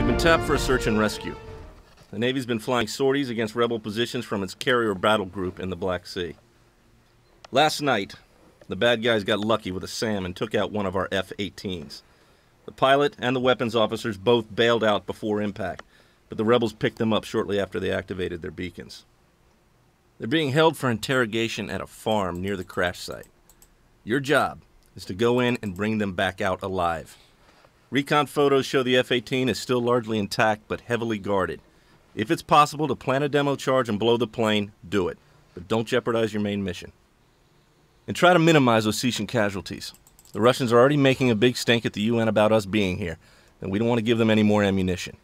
We've been tapped for a search and rescue. The Navy's been flying sorties against rebel positions from its carrier battle group in the Black Sea. Last night, the bad guys got lucky with a SAM and took out one of our F 18s. The pilot and the weapons officers both bailed out before impact, but the rebels picked them up shortly after they activated their beacons. They're being held for interrogation at a farm near the crash site. Your job is to go in and bring them back out alive. Recon photos show the F 18 is still largely intact but heavily guarded. If it's possible to plant a demo charge and blow the plane, do it, but don't jeopardize your main mission. And try to minimize Ossetian casualties. The Russians are already making a big stink at the UN about us being here, and we don't want to give them any more ammunition.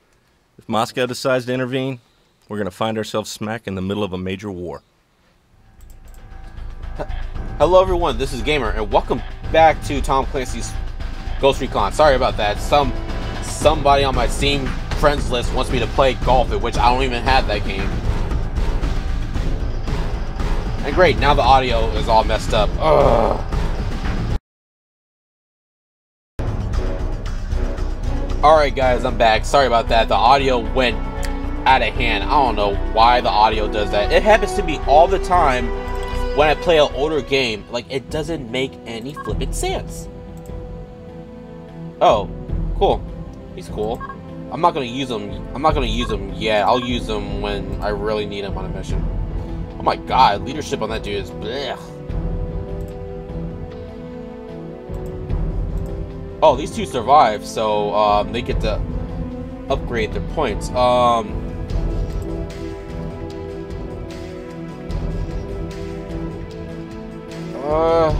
If Moscow decides to intervene, we're going to find ourselves smack in the middle of a major war. Hello everyone, this is Gamer, and welcome back to Tom Clancy's Ghost Recon. Sorry about that. Some somebody on my Steam friends list wants me to play golf, in which I don't even have that game. And great, now the audio is all messed up. Ugh. Alright guys, I'm back. Sorry about that. The audio went out of hand. I don't know why the audio does that. It happens to me all the time when I play an older game. Like, it doesn't make any flippin' sense. Oh, cool. He's cool. I'm not gonna use him. I'm not gonna use him yet. I'll use him when I really need him on a mission. Oh my god, leadership on that dude is blech. Oh, these two survive, so um, they get to upgrade their points. Um, uh,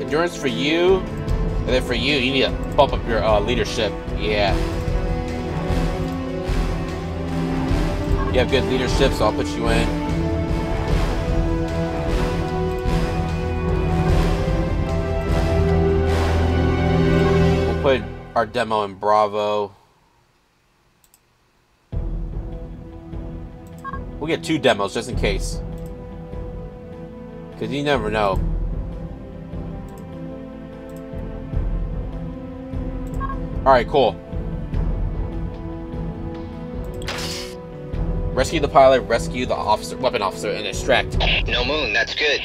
endurance for you, and then for you, you need to bump up your uh, leadership. Yeah. You have good leadership, so I'll put you in. We'll put our demo in Bravo. We'll get two demos just in case. Because you never know. Alright, cool. Rescue the pilot, rescue the officer, weapon officer, and extract. No moon, that's good.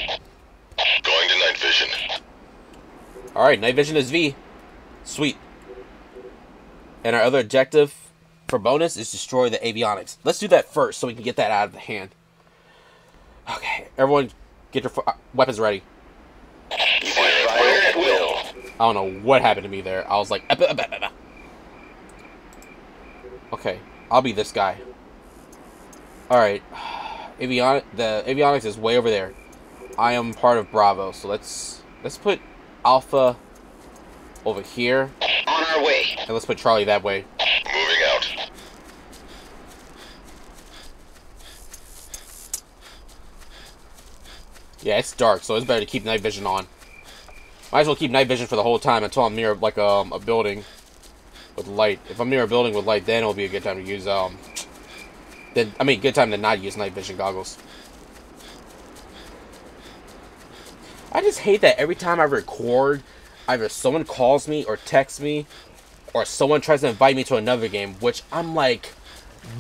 Going to night vision. Alright, night vision is V. Sweet. And our other objective for bonus is destroy the avionics. Let's do that first so we can get that out of the hand. Okay, everyone get your uh, weapons ready. You can fire at will. I don't know what happened to me there. I was like, okay, I'll be this guy. All right, avionic. The avionics is way over there. I am part of Bravo, so let's let's put Alpha over here, On our way. and let's put Charlie that way. Moving out. Yeah, it's dark, so it's better to keep night vision on. Might as well keep night vision for the whole time until I'm near like um, a building with light. If I'm near a building with light, then it'll be a good time to use um. Then I mean, good time to not use night vision goggles. I just hate that every time I record, either someone calls me or texts me, or someone tries to invite me to another game, which I'm like,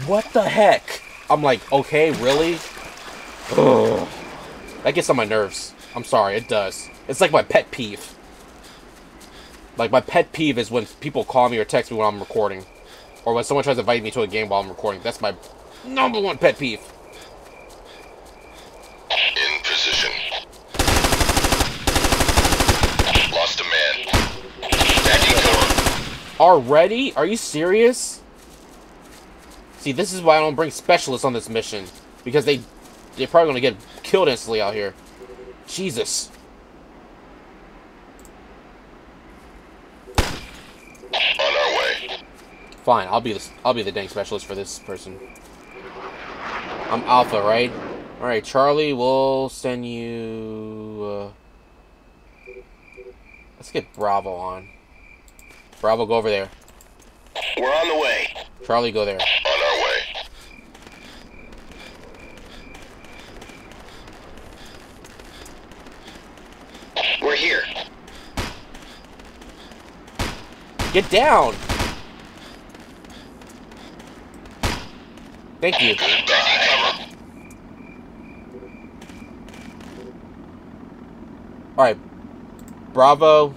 what the heck? I'm like, okay, really? Ugh. That gets on my nerves. I'm sorry, it does. It's like my pet peeve. Like, my pet peeve is when people call me or text me when I'm recording. Or when someone tries to invite me to a game while I'm recording. That's my number one pet peeve. In position. Lost a man. Cover. Already? Are you serious? See, this is why I don't bring specialists on this mission. Because they, they're probably going to get killed instantly out here. Jesus. On our way. Fine, I'll be the I'll be the dang specialist for this person. I'm Alpha, right? All right, Charlie, we'll send you. Uh, let's get Bravo on. Bravo, go over there. We're on the way. Charlie, go there. Get down! Thank you. Alright. Bravo.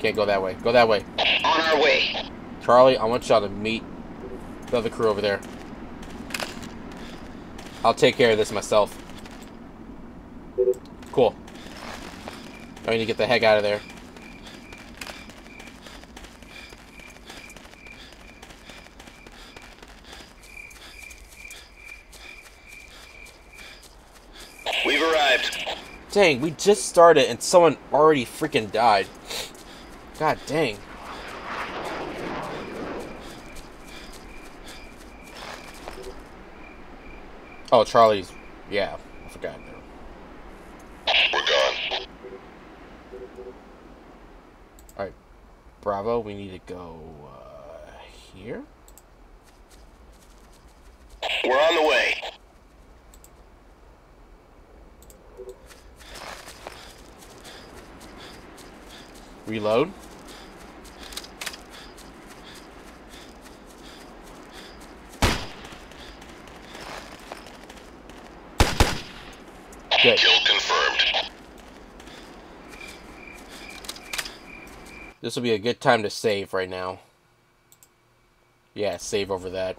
Can't go that way. Go that way. On our way. Charlie, I want y'all to meet the other crew over there. I'll take care of this myself. Cool. I need to get the heck out of there. We've arrived. Dang, we just started and someone already freaking died. God dang. Oh, Charlie's. Yeah, I forgot. We're gone. Alright, Bravo, we need to go uh, here? We're on the way. Reload. Good. Kill confirmed. This will be a good time to save right now. Yeah, save over that.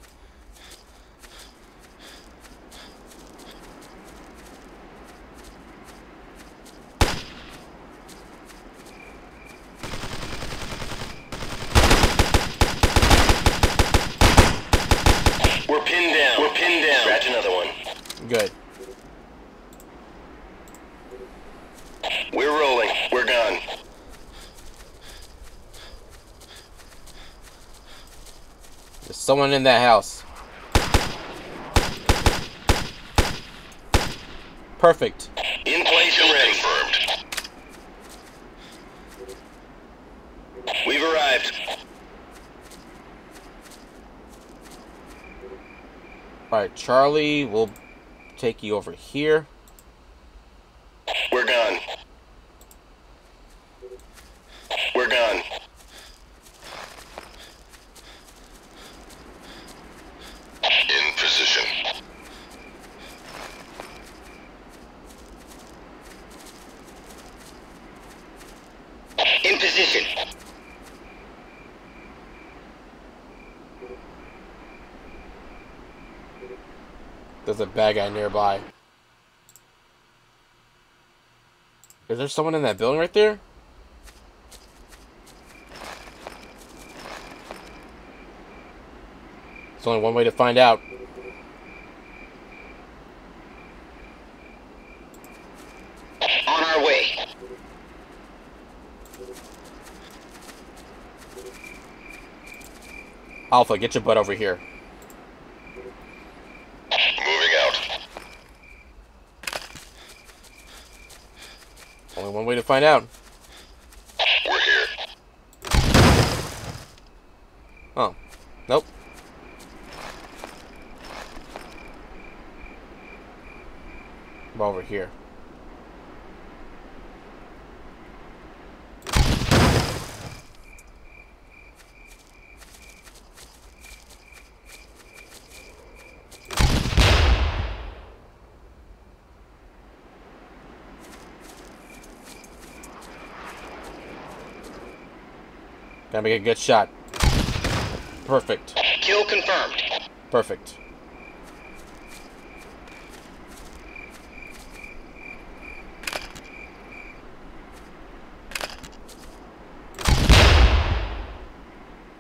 We're pinned down. We're pinned down. Scratch another one. Good. We're rolling. We're gone. There's someone in that house. Perfect. In place Kill and ready. confirmed. We've arrived. Alright, Charlie, we'll take you over here. We're gone. We're gone. In position. In position. There's a bad guy nearby. Is there someone in that building right there? There's only one way to find out. On our way. Alpha, get your butt over here. Moving out. Only one way to find out. We're here. Oh. Nope. I'm over here. Gotta make a good shot. Perfect. Kill confirmed. Perfect.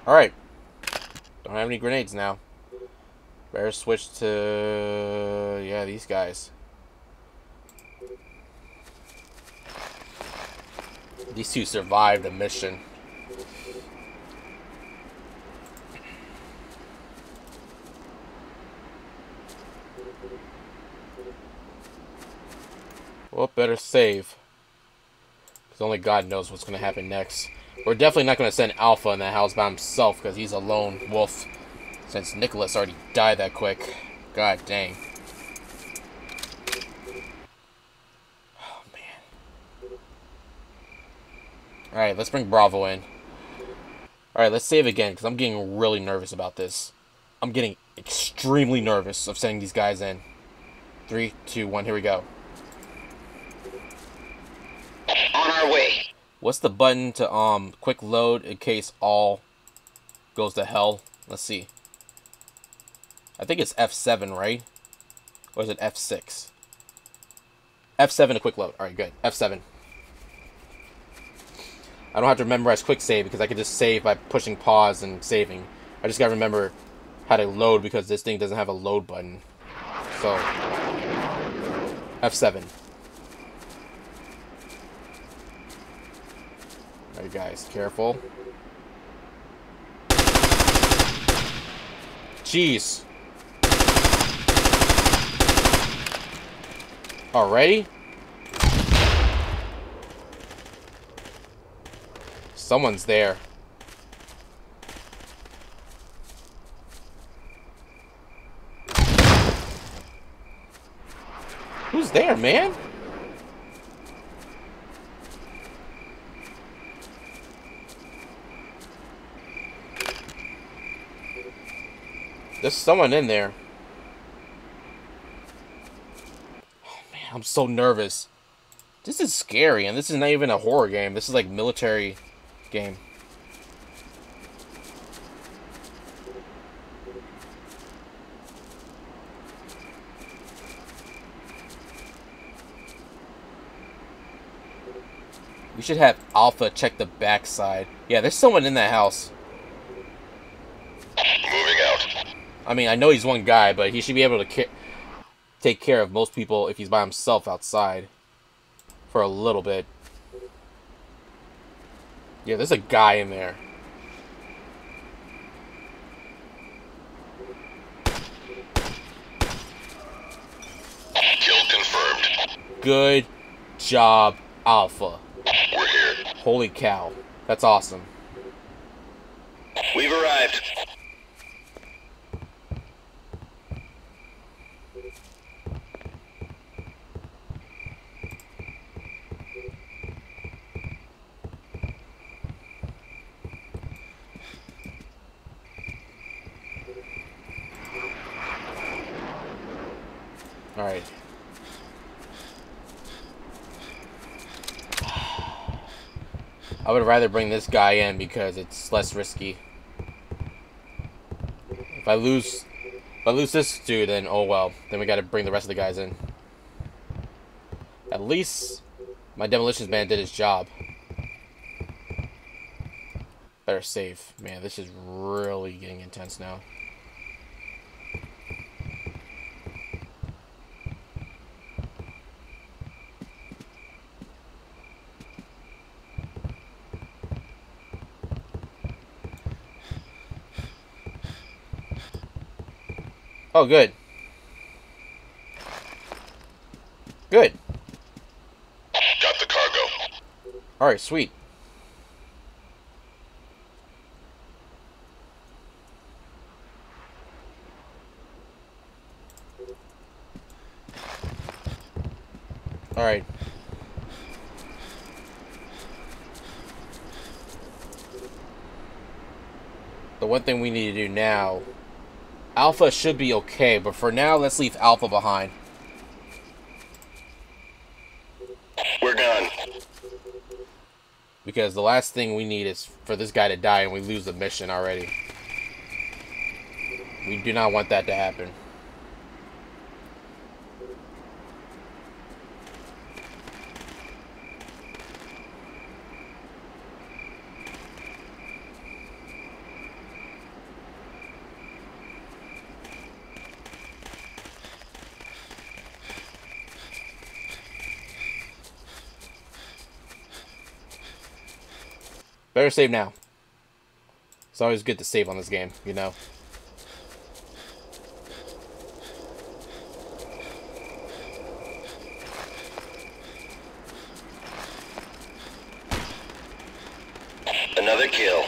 Alright. Don't have any grenades now. Better switch to... Yeah, these guys. These two survived the mission. Well, better save. Because only God knows what's going to happen next. We're definitely not going to send Alpha in that house by himself because he's a lone wolf. Since Nicholas already died that quick. God dang. Oh, man. Alright, let's bring Bravo in. All right, let's save again because I'm getting really nervous about this. I'm getting extremely nervous of sending these guys in. Three, two, one. Here we go. On our way. What's the button to um quick load in case all goes to hell? Let's see. I think it's F7, right? Or is it F6? F7 to quick load. All right, good. F7. I don't have to memorize quick save because I can just save by pushing pause and saving. I just gotta remember how to load because this thing doesn't have a load button. So, F7. Alright guys, careful. Jeez. Already? Someone's there. Who's there, man? There's someone in there. Oh man, I'm so nervous. This is scary, and this is not even a horror game. This is like military game. We should have Alpha check the backside. Yeah, there's someone in that house. Moving out. I mean, I know he's one guy, but he should be able to ca- take care of most people if he's by himself outside for a little bit. Yeah, there's a guy in there. Kill confirmed. Good job, Alpha. We're here. Holy cow. That's awesome. We've arrived. Alright. I would rather bring this guy in because it's less risky. If I lose if I lose this dude, then oh well. Then we gotta bring the rest of the guys in. At least my demolitions man did his job. Better save. Man, this is really getting intense now. Oh, good. Good. Got the cargo. Alright, sweet. Alright. The one thing we need to do now... Alpha should be okay, but for now, let's leave Alpha behind. We're done. Because the last thing we need is for this guy to die and we lose the mission already. We do not want that to happen. Better save now. It's always good to save on this game, you know. Another kill.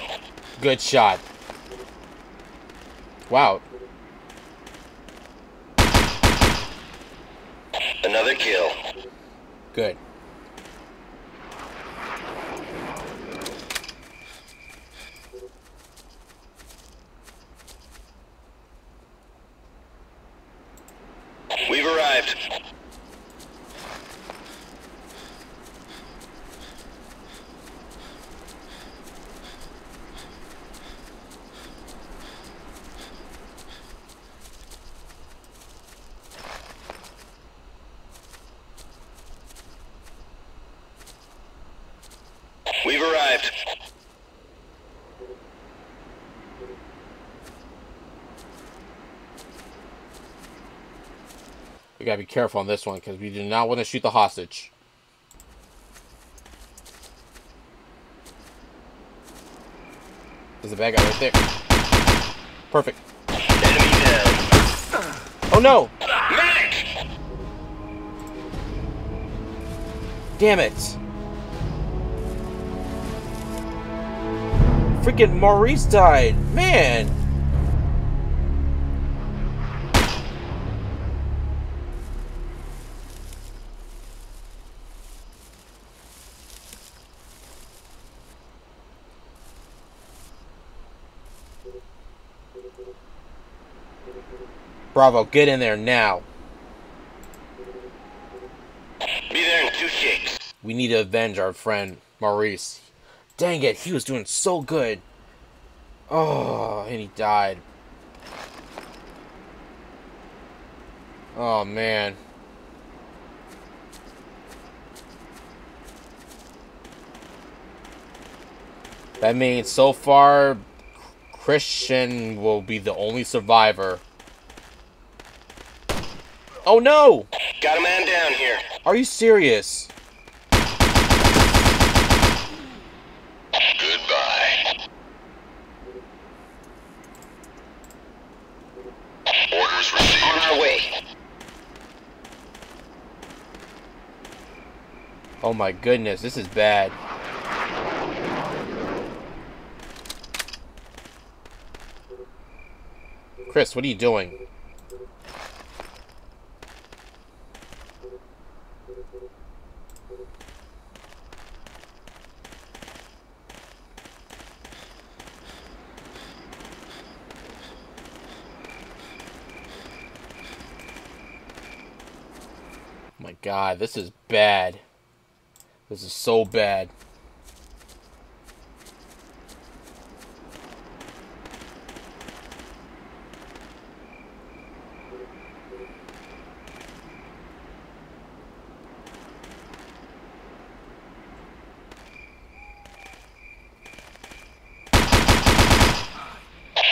Good shot. Wow. Another kill. Good. London. Gotta be careful on this one because we do not want to shoot the hostage. There's a bad guy right there. Perfect. Oh no! Medic! Damn it! Freaking Maurice died! Man! Bravo, get in there now. Be there in two shakes. We need to avenge our friend Maurice. Dang it, he was doing so good. Oh, and he died. Oh man. That means so far Christian will be the only survivor. Oh no! Got a man down here. Are you serious? Goodbye. Orders received. On our way. Oh my goodness, this is bad. Chris, what are you doing? God, this is bad. This is so bad.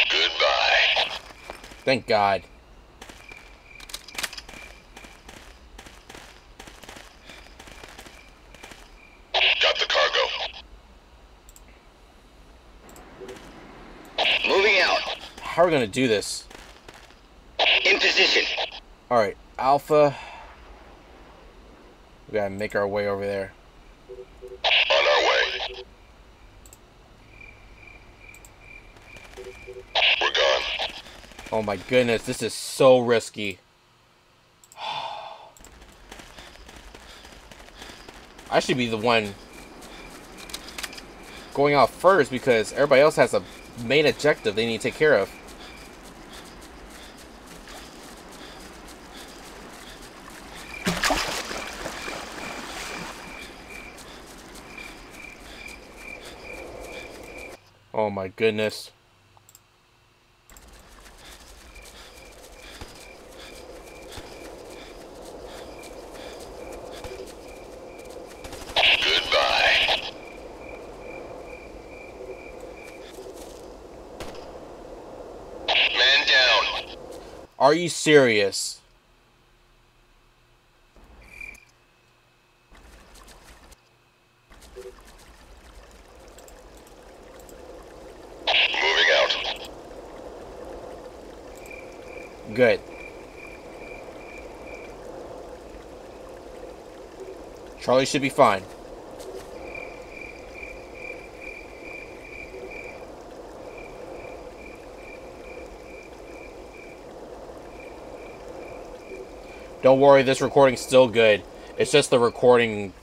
Goodbye. Thank God. Got the cargo. Moving out. How are we gonna do this? In position. Alright, Alpha. We gotta make our way over there. On our way. We're gone. Oh my goodness, this is so risky. I should be the one going out first because everybody else has a main objective they need to take care of. Oh my goodness. Goodbye. Man down. Are you serious? Good. Charlie should be fine. Don't worry, this recording's still good. It's just the recording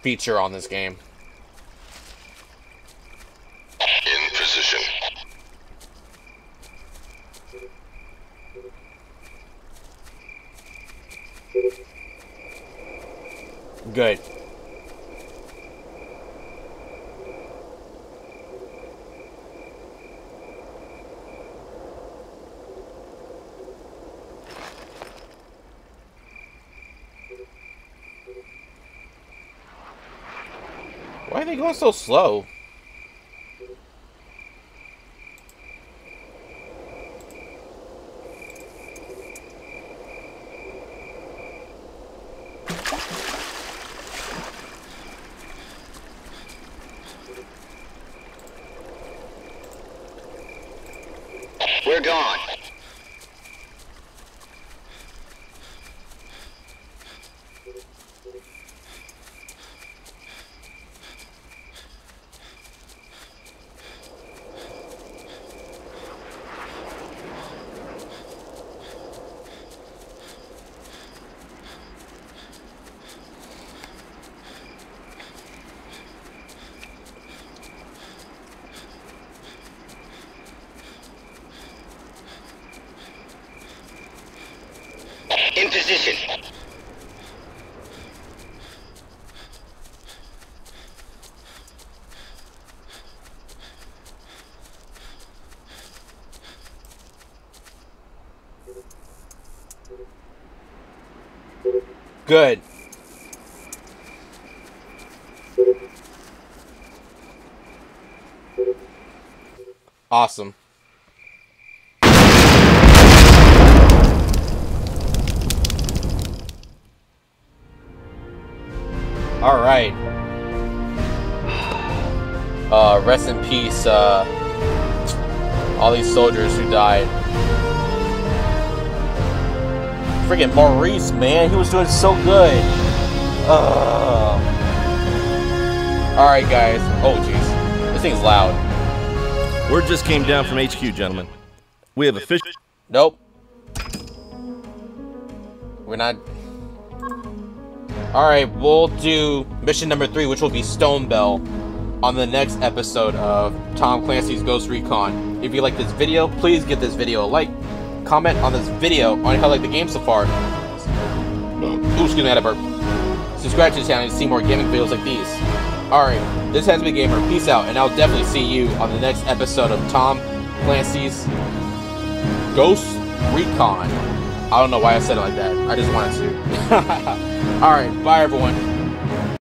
feature on this game. In position. Good. Why are they going so slow? We're gone. Good. Awesome. All right. Uh, rest in peace, uh, all these soldiers who died. Freaking Maurice, man, he was doing so good. Ugh. All right, guys. Oh, jeez, this thing's loud. Word just came down from HQ, gentlemen. We have official. Nope. We're not. Alright, we'll do mission number three, which will be Stone Bell, on the next episode of Tom Clancy's Ghost Recon. If you like this video, please give this video a like. Comment on this video on how like the game so far. Ooh, excuse me, I had a burp. Subscribe to the channel to see more gaming videos like these. Alright, this has been Gamer. Peace out, and I'll definitely see you on the next episode of Tom Clancy's Ghost Recon. I don't know why I said it like that. I just wanted to. Alright, bye everyone.